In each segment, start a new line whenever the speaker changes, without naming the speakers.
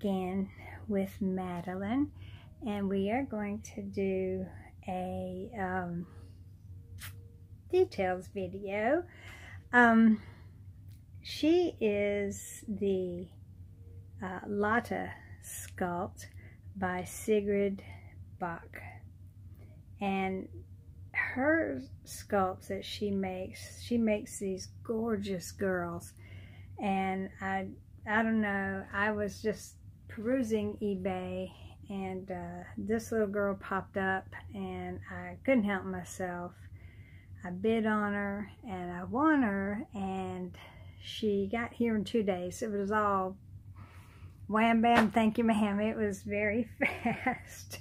Again with Madeline and we are going to do a um, details video. Um, she is the uh, sculpt by Sigrid Bock and her sculpts that she makes, she makes these gorgeous girls and I I don't know I was just perusing eBay and uh, this little girl popped up and I couldn't help myself. I bid on her and I won her and she got here in two days. It was all wham bam thank you ma'am. It was very fast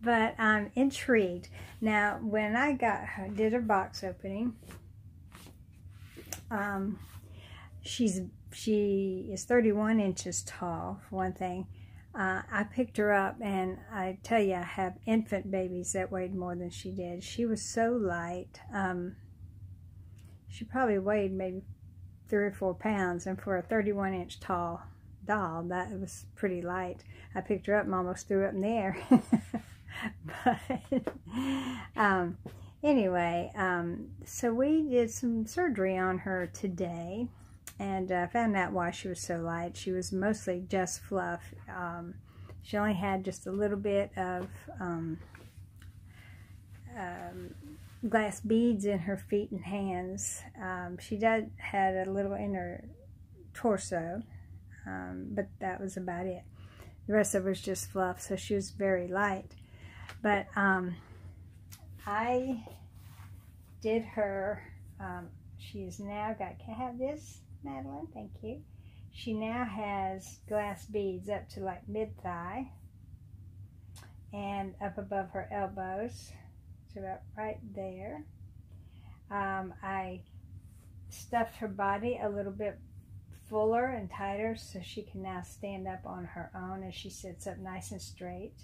but I'm intrigued. Now when I got her did her box opening um, she's she is 31 inches tall, for one thing. Uh, I picked her up, and I tell you, I have infant babies that weighed more than she did. She was so light. Um, she probably weighed maybe three or four pounds, and for a 31 inch tall doll, that was pretty light. I picked her up and almost threw up in the air. but um, anyway, um, so we did some surgery on her today and uh, found out why she was so light. She was mostly just fluff. Um, she only had just a little bit of um, um, glass beads in her feet and hands. Um, she did had a little in her torso, um, but that was about it. The rest of it was just fluff, so she was very light. But um, I did her, she is now got, can I have this? Madeline, thank you. She now has glass beads up to like mid-thigh and up above her elbows, so about right there. Um, I stuffed her body a little bit fuller and tighter so she can now stand up on her own as she sits up nice and straight.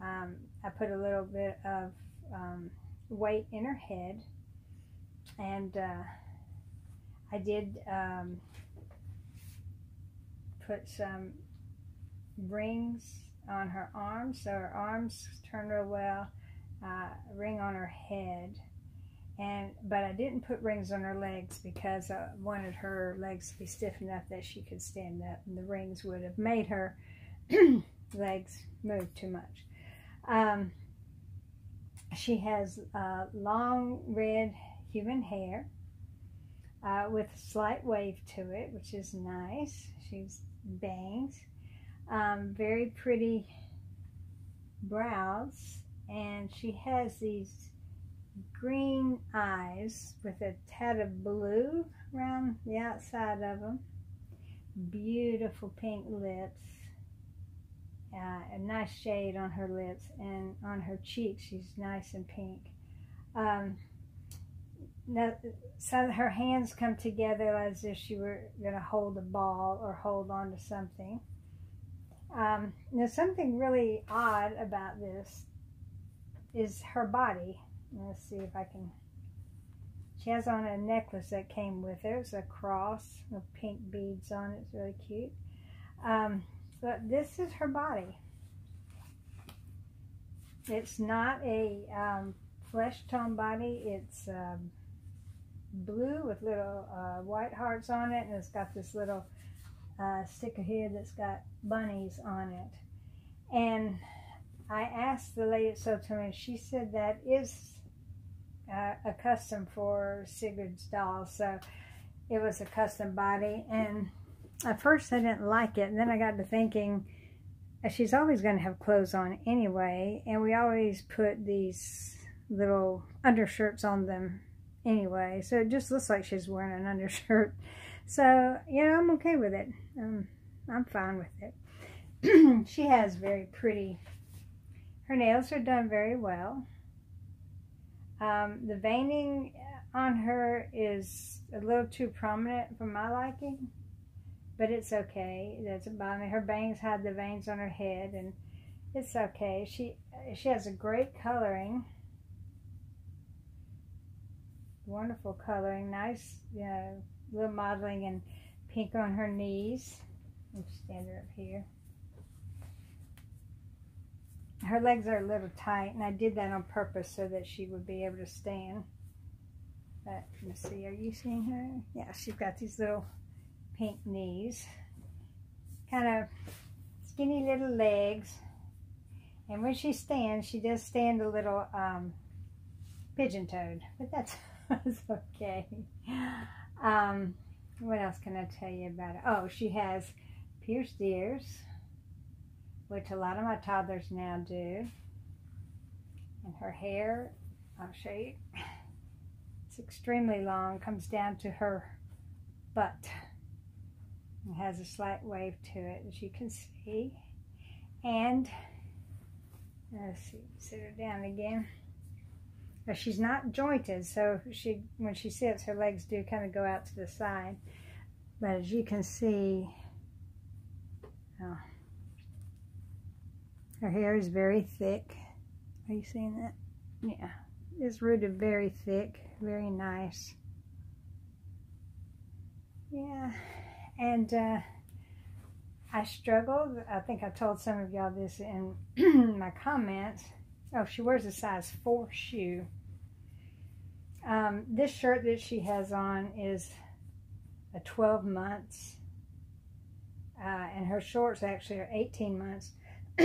Um, I put a little bit of um, weight in her head and uh, I did um, put some rings on her arms, so her arms turned real well, uh, ring on her head, and but I didn't put rings on her legs because I wanted her legs to be stiff enough that she could stand up, and the rings would have made her legs move too much. Um, she has uh, long red human hair uh, with a slight wave to it, which is nice. She's bangs. Um, very pretty brows, and she has these green eyes with a tad of blue around the outside of them. Beautiful pink lips. Uh, a nice shade on her lips and on her cheeks she's nice and pink. Um, so her hands come together as if she were going to hold a ball or hold on to something. Um, now, something really odd about this is her body. Let's see if I can. She has on a necklace that came with it. It's a cross with pink beads on it. It's really cute. Um, but this is her body. It's not a um, flesh tone body. It's um, blue with little uh, white hearts on it, and it's got this little uh, sticker here that's got bunnies on it. And I asked the lady at Sotomayor, she said that is uh, a custom for Sigrid's dolls, so it was a custom body. And at first I didn't like it, and then I got to thinking, uh, she's always going to have clothes on anyway, and we always put these little undershirts on them anyway. So it just looks like she's wearing an undershirt. So, you know, I'm okay with it. Um, I'm fine with it. she has very pretty, her nails are done very well. Um, the veining on her is a little too prominent for my liking, but it's okay. It doesn't bother me. Her bangs hide the veins on her head, and it's okay. She she has a great coloring wonderful coloring, nice, you know, little modeling and pink on her knees. Let me stand her up here. Her legs are a little tight, and I did that on purpose so that she would be able to stand. But let's see, are you seeing her? Yeah, she's got these little pink knees. Kind of skinny little legs. And when she stands, she does stand a little um, pigeon-toed, but that's, that's okay. Um, what else can I tell you about it? Oh, she has pierced ears, which a lot of my toddlers now do. And her hair, I'll show you, it's extremely long, comes down to her butt. It has a slight wave to it, as you can see. And, let's see, sit her down again. She's not jointed, so she when she sits, her legs do kind of go out to the side. But as you can see, oh, her hair is very thick. Are you seeing that? Yeah, it's rooted very thick, very nice. Yeah, and uh, I struggled. I think I told some of y'all this in my comments. Oh, she wears a size 4 shoe. Um, this shirt that she has on is a 12 months. Uh, and her shorts actually are 18 months.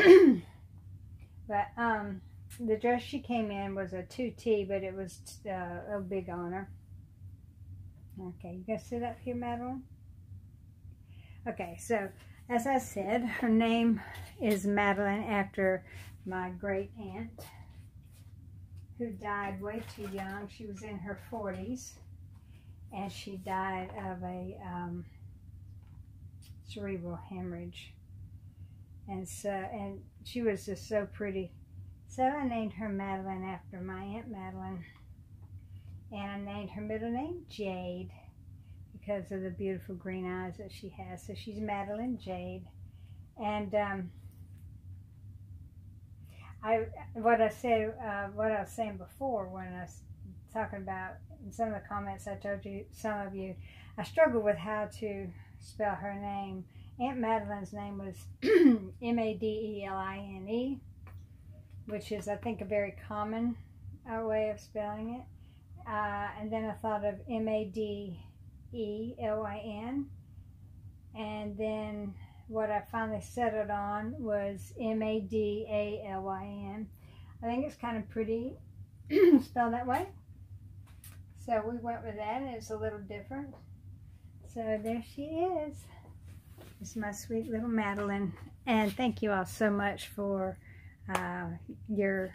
but um, the dress she came in was a 2T, but it was uh, a big honor. Okay, you guys sit up here, Madeline? Okay, so as I said, her name is Madeline after my great aunt who died way too young. She was in her 40s and she died of a um, cerebral hemorrhage. And so, and she was just so pretty. So I named her Madeline after my Aunt Madeline. And I named her middle name Jade because of the beautiful green eyes that she has. So she's Madeline Jade. And um, I what I said, uh, what I was saying before when I was talking about in some of the comments I told you, some of you, I struggled with how to spell her name. Aunt Madeline's name was M-A-D-E-L-I-N-E, which is, I think, a very common uh, way of spelling it. Uh, and then I thought of M-A-D-E-L-I-N. And then what I finally settled on was M-A-D-A-L-Y-N. I think it's kind of pretty spelled that way. So we went with that and it's a little different. So there she is. It's my sweet little Madeline. And thank you all so much for uh, your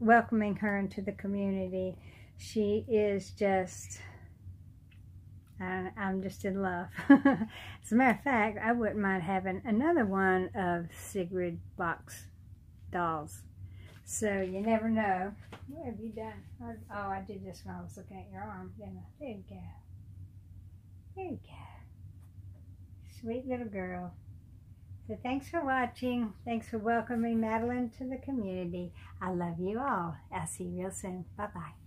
welcoming her into the community. She is just I, I'm just in love. As a matter of fact, I wouldn't mind having another one of Sigrid Bock's dolls. So you never know. What have you done? Oh, I did this when I was looking at your arm, didn't I? There you go. There you go. Sweet little girl. So thanks for watching. Thanks for welcoming Madeline to the community. I love you all. I'll see you real soon. Bye-bye.